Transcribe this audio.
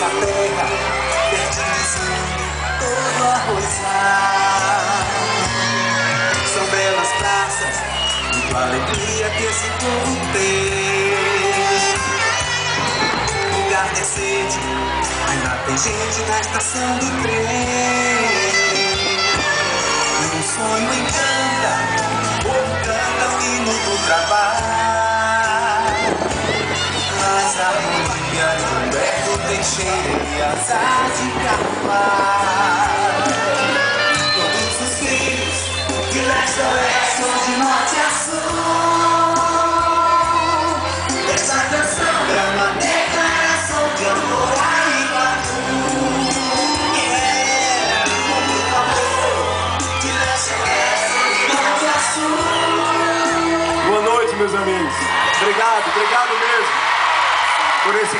a terra, fertilizando todo arrozar. São belas praças, muito alegria que esse povo tem. Lugar decente, ainda tem gente na estação do trem. E um sonho encanta, o povo canta o hino do trabalho. Mas a harmonia de Humberto Teixeira e asas de carnaval. Todos os filhos que leste a oeste, de norte a sul. Essa canção é uma declaração de amor a Iguatu. Com muito amor, de leste a oeste, de norte a sul. Boa noite, meus amigos. Obrigado, obrigado mesmo por esse